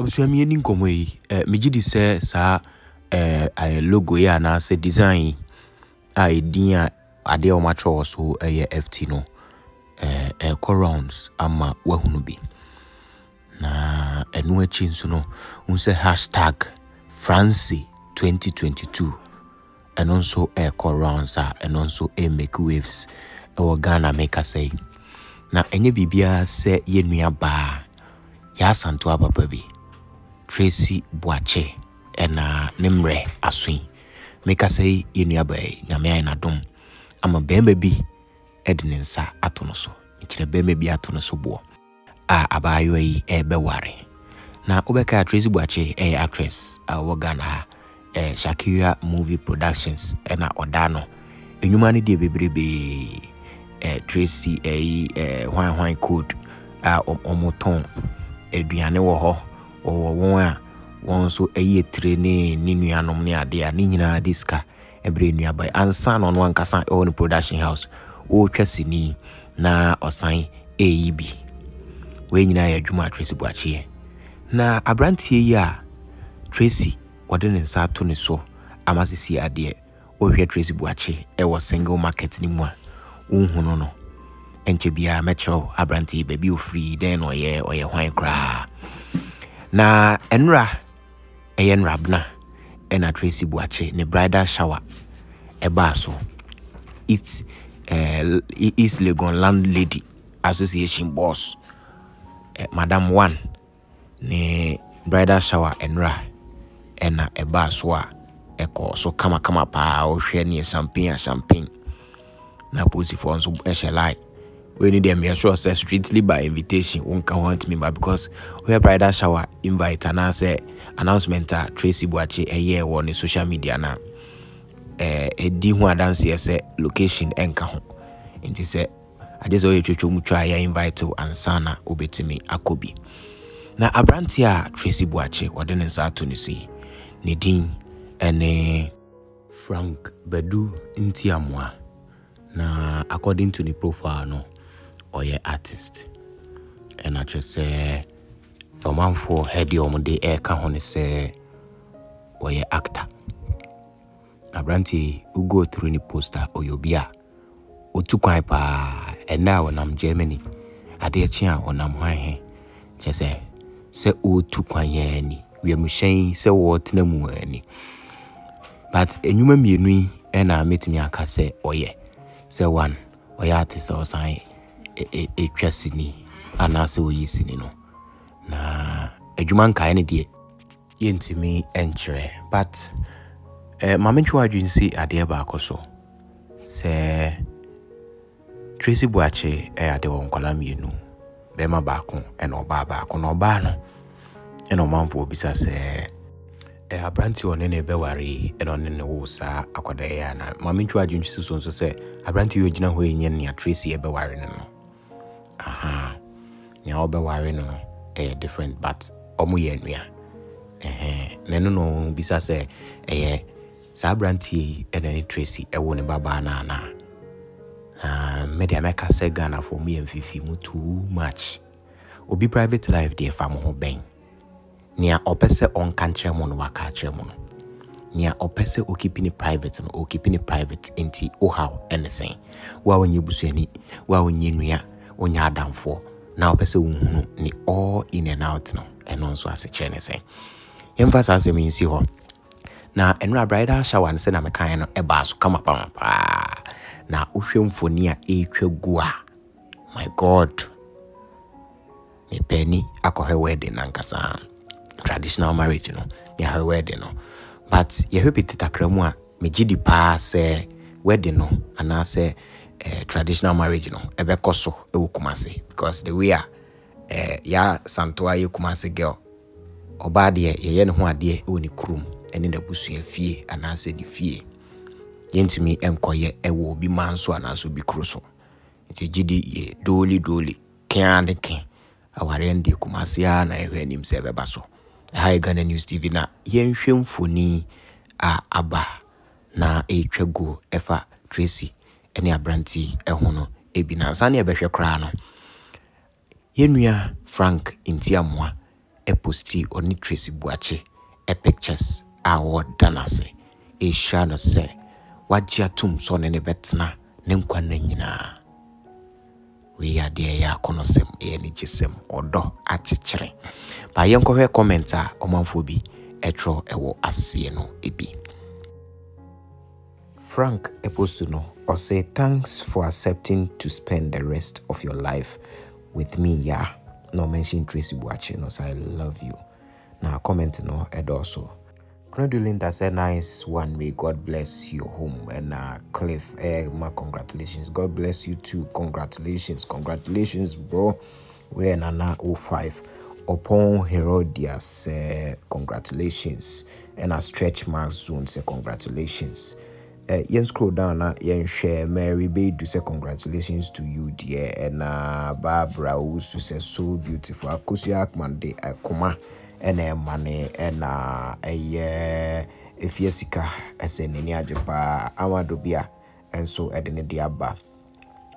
abusua mi ani nkɔmmɔ yi. Eh, megye di sɛ saa eh, eh, logo yi anaasɛ design a ɛdin a adeɛ a wɔmatwerɛ wɔ so ɛyɛ ft no eh, ɛkɔ rounds ama woahunu bi. Na ɛno akyi nso no wohu sɛ hashtag france 2022 ɛno nso ɛkɔ rounds a ɛno nso ɛmake waves ɛwɔ ghana mekasa yi. Na ɛnyɛ biribiara sɛ yɛ nua baa yɛasanto ababa bi tracy boakye ɛna ne mmerɛ aso yi mekasa yi yɛ nua baa yi nyame ayɛ n'adom ama barima bi ɛde ne nsa ato no so. Nkyerɛ barima bi ato no so boɔ a abaayewa yi ɛrebɛware. Na wobɛka a tracy boakye ɛyɛ actress a wɔwɔ ghana ha eh, shakira movie productions ɛna ɔda no nnwuma no deɛ bebrebee eh, tracy ɛyi eh, hwan hwan code a ɔmo tɔn aduane wɔ hɔ. Wɔwɔ wɔn a wɔn nso ɛyi etire ne ne nuanom ne adeɛ a ne nyinaa de sika ɛbrɛ nnuaba yi. Ansa na ɔno ankasa ɛwɔ ne production house ɔretwa sini na ɔsan ɛreyi bi. Wɔn nyinaa yɛ adwuma a tracy buakyeɛ na aberanteɛ yi a tracy wɔde ne nsa ato ne so ama sisi adeɛ wɔhwɛ tracy buakye ɛwɔ single market ne mu a wohu no no ɛnkyɛ biara mɛkyerɛw aberante yi baabi ofiri dɛn na ɔyɛ ɔyɛ hwan koraa. Na ɛnora ɛyɛ nrabena. Ɛna tracy buakye ne bridal shower ɛbaa so. It uh, east legon landlady association boss uh, madam one ne bridal shower ɛnora ɛna ɛbaa so a ɛkɔ so kamakama paa wohwɛ ne champagne a champagne. Na posifoɔ nso ɛhyɛ line wei ni deɛ mmea sure sɛ strictly by invitation wonka ho antumi ba because woyɛ bridal shower invite anaasɛ announcement a tracy boakye ɛyɛɛ wɔ ne social media no ɛdi ho adanseɛ sɛ location ɛnka ho. Nti sɛ agye sɛ woyɛ twotwo mu twa a yɛ invite wo ansa na wobɛtumi akɔ bi na aberanteɛ a tracy boakye wɔde ne nsa ato no so yi ne din ɛne frank badu ntiamoa na according to ne profile no ɔyɛ artist. Ɛna kyerɛ sɛ ɔmanfoɔ ɛde ɔmo de ɛreka ho ne sɛ ɔyɛ actor. Aberanteɛ wo go through ne poster ɔyɛ obi a ɔtu kwan paa ɛnɛ a ɔnam germany adeɛ kye a ɔnam hwanhe kyerɛ sɛ sɛ ɔretu kwan yɛ ani wiemhyɛn sɛ wɔtena mu ani but nnwuma mmienu yi ɛna mɛtumi aka sɛ ɔyɛ sɛ one ɔyɛ artist a ɔsan ɛtwa sini anaasɛ ɔyi sini no. Na adwuma nkaeɛ no deɛ yɛntumi nkyerɛ but eh, ma mentwe adwene si adeɛ baako so. Sɛ tracy boakye ɛyɛ ade wɔ nkwala mmienu bɛrima baako ɛna ɔbaa baako. Na ɔbaa no ɛna ɔmanfoɔ bisa sɛ aberante ɔne ne bɛware yi ɔne ne wo saa akwadaa yi ana ma mentwe adwene si so nso sɛ aberante yi ɔgyina hɔ yi nyɛ nea tracy ɛbɛware no no. Aha. Nea ɔbɛware no ɛyɛ different but ɔmo yɛ nnua na ɛno na ɔmo bisa sɛ ɛyɛ saa aberanteɛ yi ɛna ne tracy ɛwɔ ne babaa no ana? Na mmɛdeɛ mɛka sɛ ghanafoɔ mo yɛ mfifi mu too much. Obi private life deɛ fa mo ho bɛn? Nea ɔpɛ sɛ ɔnka nkyerɛ mo no waka akyerɛ mo no. Nea ɔpɛ sɛ ɔkipi ne private no ɔkipi ne private nti wohaw ɛne sɛn? Wo a wonyɛ busuani wo a wonyɛ wonyɛ adamfoɔ. Na wopɛ sɛ wohunu ne all in and out no ɛno nso asekyerɛ ne sɛ yɛmfa saa asɛm nsi hɔ. Na ɛnora bridal shower no sɛ na mekaeɛ no ɛbaa so kama pama paa. Na wohwɛ mfoni a ɛretwa gu a my god mepɛni akɔhwɛ wedding nankasa traditional marriage no ne ahwɛ wedding no. But yɛhwɛ pete takra mu a megye di paa sɛ wedding no anaasɛ traditional marriage no ɛbɛkɔ so ɛwɔ kumase because the way a eh, yɛ santoa yɛ kumase girl ɔbaa deɛ yɛyɛ ne ho adeɛ ɛwɔ ne kurom ɛne n'abusua fie anaasɛ ne fie. Yɛntumi nkɔyɛ ɛwɔ obi ma nso anaasɛ obi kuro so. Nti gye yɛ dooli dooli kea ne ke awareɛ no deɛ kumase a na ɛhwɛ anim sɛ ɛbɛba so. Ɛha yɛ ghana news tv na yɛnhwɛ mfoni a aba na ɛretwa go ɛfa tracy ne aberante ɛho no ebi na ne yɛbɛhwɛ koraa no yɛnnua frank ntiamoa ɛposti ɔne tracy buakye pictures a wɔda no ase ɛhyira no sɛ wagye atom sɛ ɔne ne bɛtena ne nkwa no nyinaa. Wei adeɛ ɛyɛ akɔnɔsɛm ɛyɛ ne gyesɛm ɔdɔ akyekyere. Ba yɛnkɔhwɛ comment a ɔmanfoɔ bi ɛtwerɛ ɛwɔ aseɛ no bi frank epostu no ɔsɛ thanks for accepting to spend the rest of your life with me Yeah, no mention tracy no sɛ i love you Now comment no ɛdɔɔso Credo Linda said, nice one. May God bless your home. And uh, Cliff, eh, my congratulations. God bless you too. Congratulations. Congratulations, bro. We're Nana 05. Upon Herodias, uh, congratulations. And a stretch mark zone, say congratulations. Uh, yɛn scroll down na yɛnhwɛ mary beidu sɛ congratulations to you dear. Ɛna uh, barbara wosu sɛ so beautiful. Akosua akman de akoma ɛna ɛma ne ɛna ɛyɛ efie sika ɛsɛ n'ani agye paa amado bi a ɛde ne de aba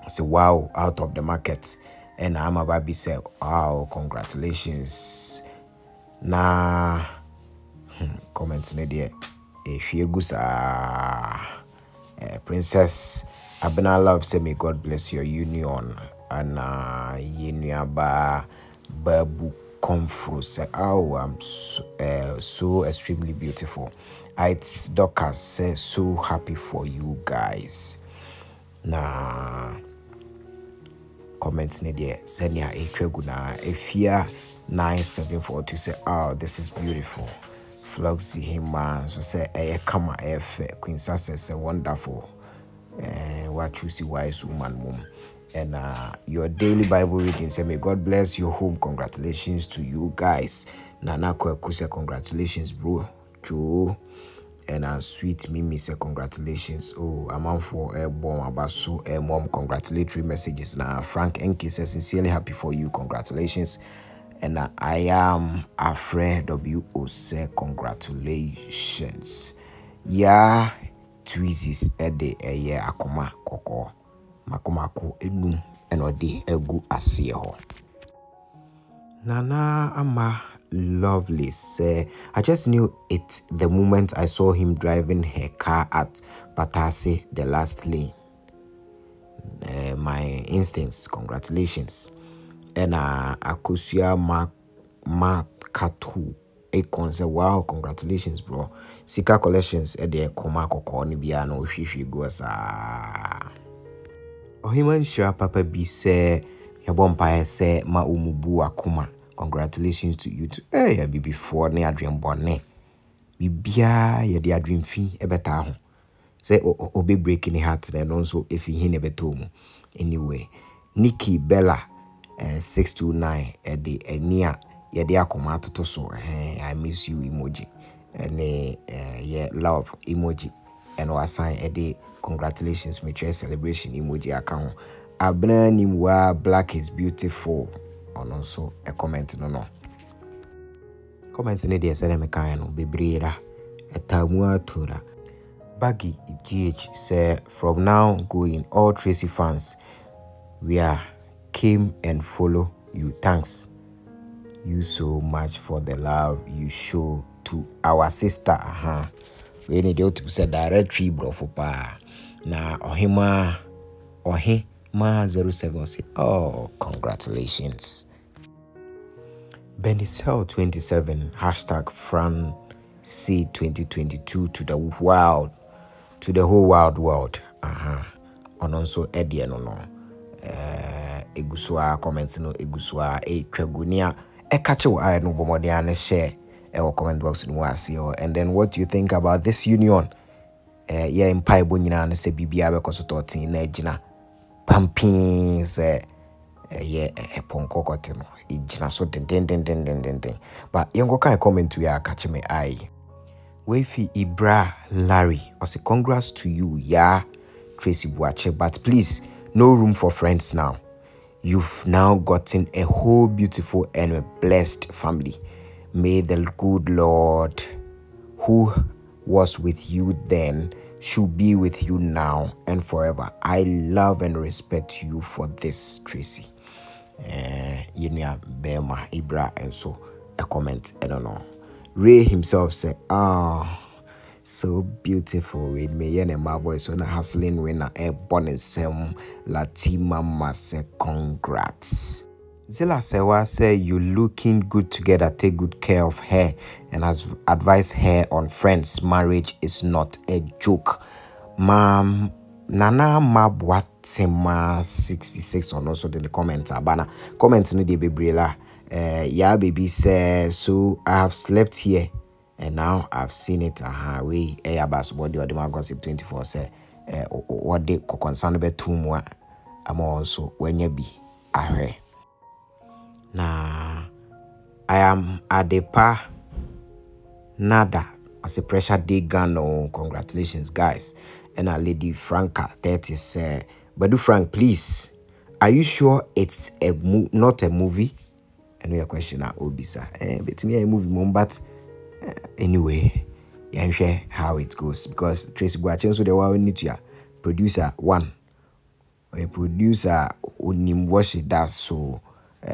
sɛ wow out of the market. Ɛna ama ba bi sɛ wow congratulations. Na hmm, comment ne deɛ ehwie gu saa. Uh, Princess Abena Love say, May God bless your union. And uh, Yenuaba Babu Comfort say, Oh, I'm so, uh, so extremely beautiful. It's Dorcas say, So happy for you guys. Na comment ne deɛ sɛnea ɛtwa gu na ɛfia 9742 say, Oh, this is beautiful. Floxy Hima nso sɛ ɛyɛ kama ɛyɛ fɛ. Queen Success sɛ wonderful ɛɛ wachusi wise woman mom. And uh, your daily Bible reading say may God bless your home. Congratulations to you guys. Nana Kweku say congratulations bro. Joe and uh, sweet Mimi say congratulations. Oh amanfo ɛbɔ aba so ɛmɔm congratulatory messages. Na Frank Enke say sincerely happy for you. Congratulations and I am you. say congratulations. Yeah, tweezes ɛde ɛyɛ akoma kɔkɔɔ makomako enum ɔde ɛgu aseɛ hɔ. Nana Ama Lovely say, I just knew it the moment I saw him driving her car at Batase, the last lane. Uh, my instincts, congratulations ɛna akosua ma makatu akon sɛ wow congratulations bro. Sika collections ɛde kɔma kɔkɔɔ no biara na ɔhwehwɛ gu saa ɔhema nhyira papa bi sɛ yɛbɔ mpaeɛ sɛ ma ɔmubu akoma. Congratulations to you too. Ɛyɛ bibifoɔ ne adwenbɔne. Biribiaa yɛde adwemfi ɛbɛtaa ho. Sɛ ɔbɛbreki ne heart na nso ɛfiri hi na ɛbɛtɔ mu. Anyway nikki bella Eh, 629 ɛde eh, eh, ani a yɛde akoma atoto so i miss you emoji. Uh, yɛ love emoji. Ɛna wasan ɛde congratulations metwerɛ celebration emoji aka ho abena nim waa black is beautiful. Oh, Ɔno nso ɛcomment no no. Comment no deɛ sɛdeɛ mekaeɛ no bebree da. Ɛtaa mu atora baggy gh sɛ from now going all tracy fans we are came and follow you. Thanks you so much for the love you show to our sister. Uh-huh. We need to say directory bro for pa. Na ohe ma 07 say oh congratulations. Benicel 27 hashtag Fran C 2022 to the world to the whole wild world. Uh-huh. Ɔno nso ɛdeɛ no no. Uh, ɛgu so comment no ɛgu so a ɛtwa gu ne a no bɔmmɔden a no hyɛ ɛwɔ comment box no mu aseɛ and then what you think about this union? Uh, yɛ mpaebɔ nyinaa no sɛ biribiaa bɛkɔ so tɔɔten na agyina pampii sɛ ɛyɛ ɛpɔnkɔ kɔte no. Ɛgyina so dendendendendenden but yɛnkɔka comment yi a ka kye me ae. Weifi ibra larry ɔsɛ congrats to you ya tracy boakye but please no room for friends now You've now gotten a whole beautiful and a blessed family. May the good Lord, who was with you then, should be with you now and forever. I love and respect you for this, Tracy. Uh, yɛnua bɛrima ibra so a comment I don't know Ray himself said ah so beautiful. With me and my voice on a hustling winner a bonus some Latima say congrats. Zilla Sewa say you looking good together. Take good care of her and has advised her on friends. Marriage is not a joke. Ma'am nana mabwatema 66 ɔno nso de ne comment aba na comment no deɛ bebree la uh, yeah baby says so i have slept here and now i've seen it aha wei ɛyɛ abasobɔ deɛ ɔde ma gossip 24 sɛ wɔde kɔkɔnsa no bɛto mu a ama wɔn nso wɔanya bi ahwɛ na i am adepa nada as a pressure day gun no congratulations guys. And a lady Franca that is uh, Badu Frank please are you sure it's a mo- not a movie? I know your question at Obisa eh, but me a movie mom but anyway share how it goes because Tracy Boachen so the one need to producer one a producer onim what she does so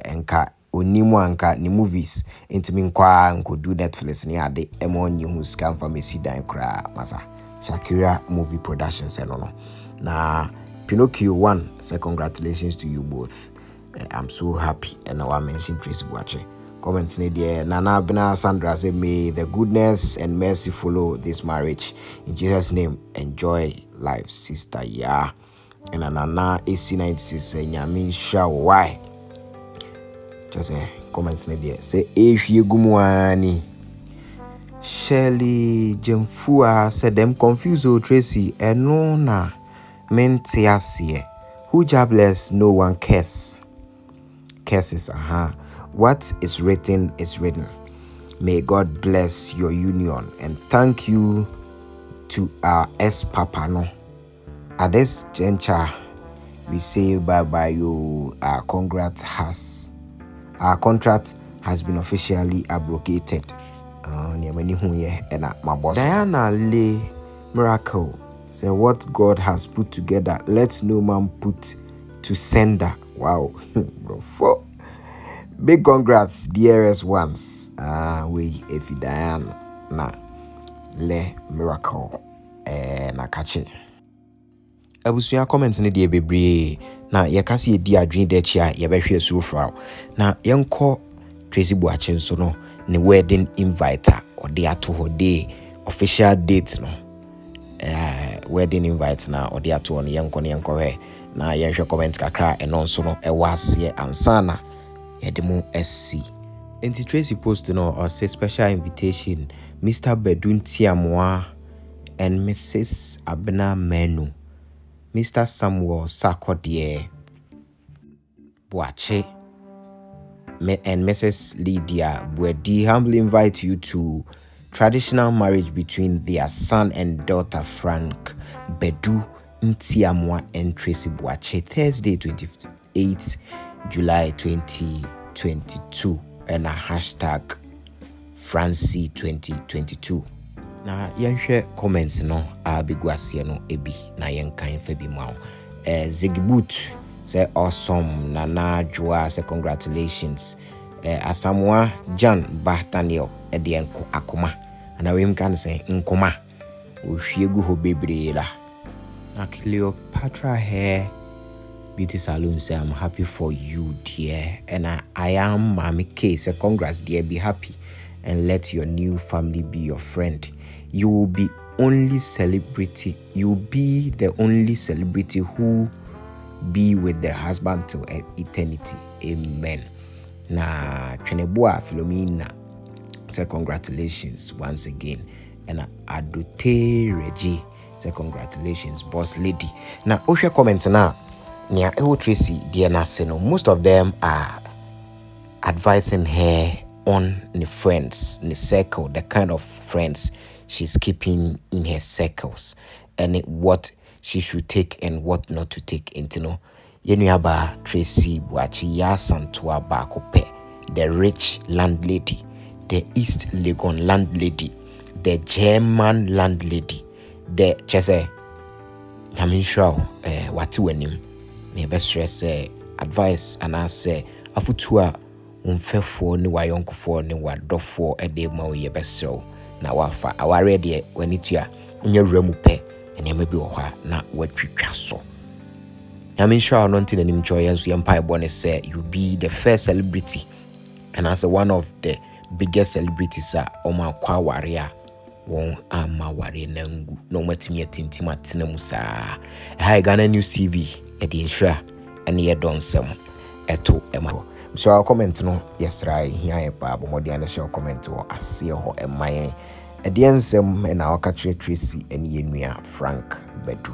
enka onim anka ne movies ntumi nkɔ a nkɔdu netflix ne ade ɛma ɔnye ho sika mfa mɛsi dan koraa masa Shakira Movie Productions and no. Now Pinocchio one, say congratulations to you both. Uh, I'm so happy and I mentioned Tracy Buache. Comments in there. Nana Bina Sandra say may the goodness and mercy follow this marriage. In Jesus' name, enjoy life, sister. Yeah. And Nana AC96 say Nyamin Shao why? Just a comments in there. Say if you gumwani. Shirley Jemfua said them confuse o Tracy eh, ɛno na mente aseɛ who jobless no one cares curses aha uh-huh. What is written is written. May God bless your union and thank you to our ex papa no? At this juncture we say bye bye you our contract has our contract has been officially abrogated. Ah, nneɛma ni hu yɛ ɛna mabɔ so diana lee miracle. Say what god has put together let no man put to sender. Wow big congrats dearest ones. Ah wei efi diana na le miracle. Ɛɛ na kakye abusua comment no deɛ bebree. Na yɛka sɛ yɛdi adwene da akyi a yɛbɛhwɛ asuro fra na yɛnkɔ tracy buakye nso no ne wedding invite a ɔde ato hɔ de official date no. Uh, wedding invite na ɔde ato hɔ no yɛnkɔ no yɛnkɔhwɛ na yɛnhwɛ comment kakra ɛno nso no ɛwɔ aseɛ ansa na yɛde mu asi nti tracy post no ɔsɛ special invitation mr badu ntiamoa and mrs abena menu mr samuel sakodeɛ. Boakye. And Mrs. Lydia Buedi humbly invite you to traditional marriage between their son and daughter Frank Bedu Ntiamoa and Tracy Boakye Thursday 28 July 2022 and a hashtag Francie 2022 na yɛnhwɛ comments no a bɛgu aseɛ no ebi na yɛnkan fa bi mu a eh, Zigboot sɛ awesome nana adwoa sɛ congratulations. Eh, asamoa john ba daniel ɛdeɛ nko akoma. Anaa wei mka no sɛ nkoma. Ohwie gu hɔ bebree la. Na cleopatra hair beauty salon sɛ i'm happy for you dear and i I am maame k sɛ congrats dear be happy and let your new family be your friend you will be only celebrity you will be the only celebrity who be with the husband till eternity. Amen. Na Twenebua Philomena say congratulations once again. And Adote Reggie say congratulations, boss lady. Now, Osha comment now. Nia Ewo Tracy, dear Nasino, most of them are advising her on the friends, the circle, the kind of friends she's keeping in her circles, and what she should take and what not to take into no yɛnnuaba tracy boakye yɛ asantoa baako pɛ the rich landlady the east legon landlady the german landlady the kyɛ sɛ nyame nhyira wo na yɛbɛserɛ sɛ advice anaasɛ afotuo a wo mfɛfoɔ ne wayɔnkofoɔ ne wadɔfoɔ de ma wo yɛbɛserɛ wo na wafa awareɛ deɛ w'ani tua nyɛ wura mu pɛ nneɛma bi wɔ hɔ a na watwitwa so. Nyame nhyira wo no nti n'anim kyɛ yɛn nso yɛmpaebɔ ne sɛ you be the first celebrity anaasɛ one of the biggest celebrities a ɔmo akɔ aware a wɔn ama aware no angu na ɔmo atumi atintim atena mu saa. Ɛha yɛ ghana news tv yɛde nhyira ɛne yɛdɔ nsɛm ɛto ɛma. Hɔ nhyɛ wɔ comment no yɛsra yɛhia yɛ paa. Bɔ mmɔden ano hyɛ comment wɔ aseɛ hɔ ɛma yɛn. Ɛdeɛ nsɛm ɛna wɔka kyerɛ tracy ɛne yɛn nua frank badu.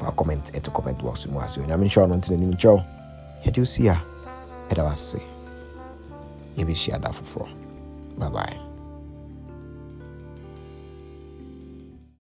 Wɔ comment ɛto comment box mu ase. Onyame nhyɛ ɔno ntina nim nkyɛw yɛde wo si a ɛda wase yɛbɛhyia da foforɔ. Bye bye